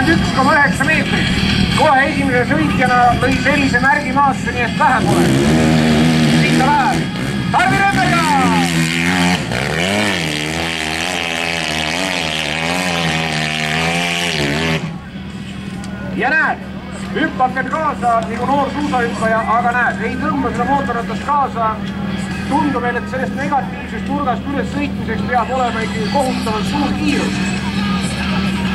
kuuskümmend üks koma üheksa meetrit. kohe esimese sõitjana lõi sellise märgi maasse, nii et vähe pole. siit ta läheb. Tarvi Rõõmega! ja näed, hüppab veel kaasa nagu noor suusahüppaja, aga näed, ei tõmba seda mootorratast kaasa. tundub veel, et sellest negatiivsest nurgast üles sõitmiseks peab olema ikkagi kohutavalt suur kiirus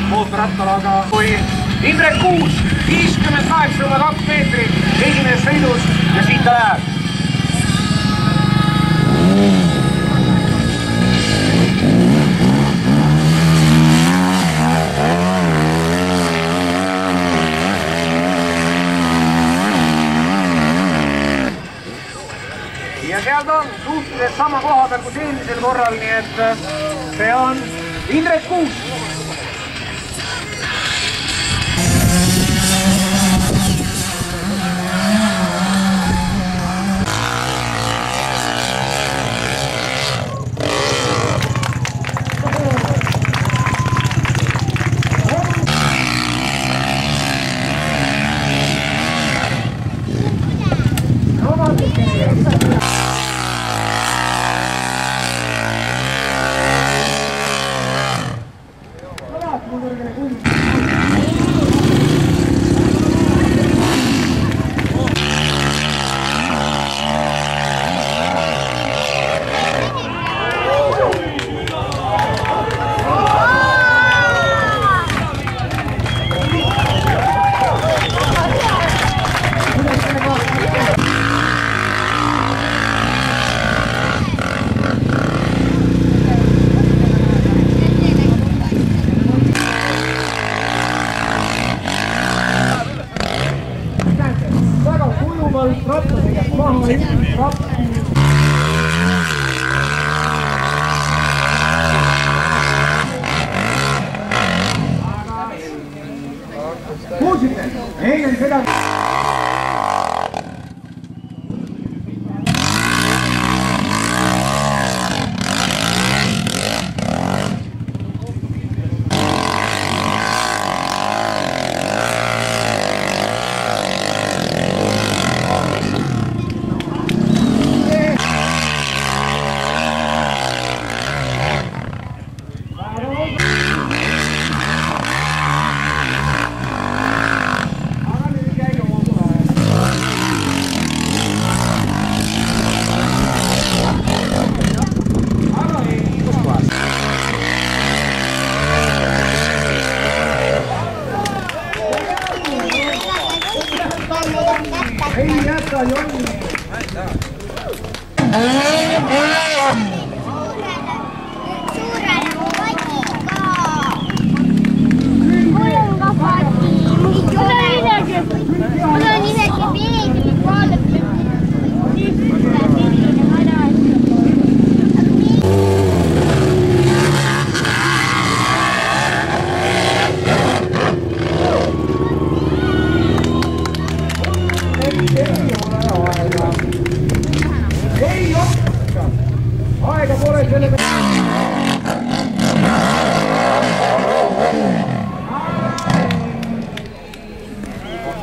mootorrattal, aga kui Indrek Kuus, viiskümmend kaheksa koma kaks meetrit esimeses sõidus ja siit ta läheb. ja seal ta on suhteliselt sama koha peal kui eelmisel korral, nii et see on Indrek Kuus hinten, komm!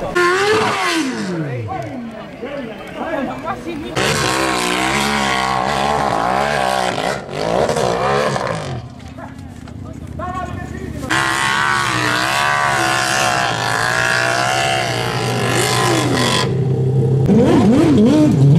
Uhum. uhum, uhum.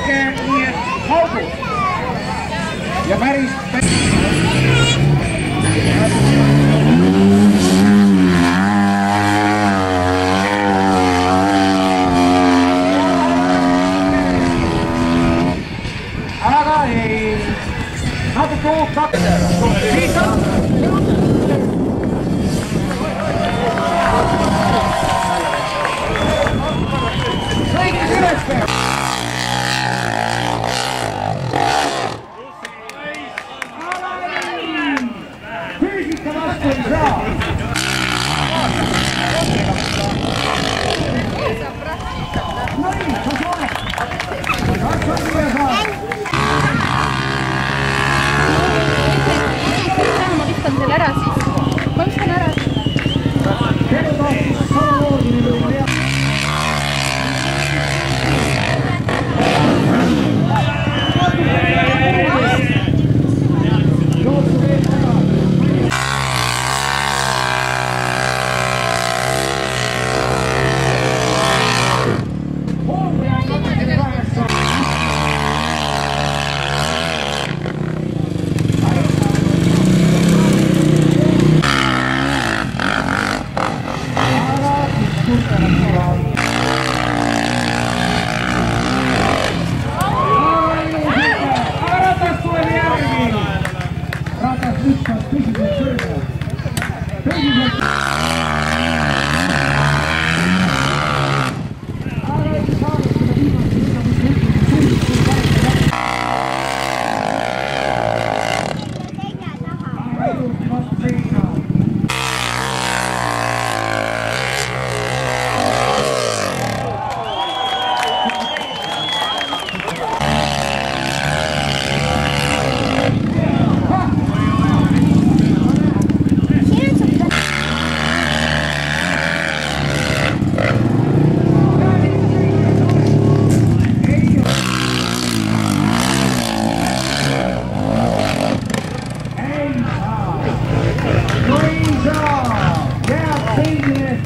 Sõidavad näkke nii et haugud. ja päris, päris... aga ei, natuke uut hakata. siit on. Captain Cross.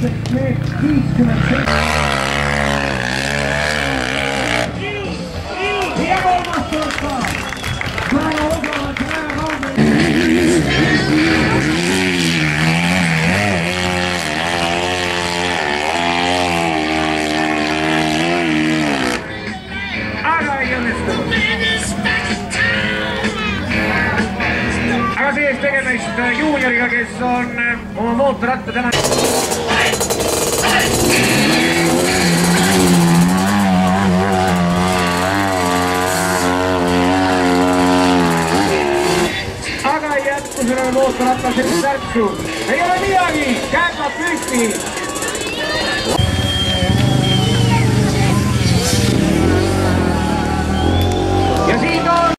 Et mees viiskümmend seitse. ja kolmas tuleb ka. väga odavalt ja väga kaugelt. tegemist juunioriga, kes on äh, oma mootorratta täna Sergio Sergio. Regala Milani, Carla Fritti,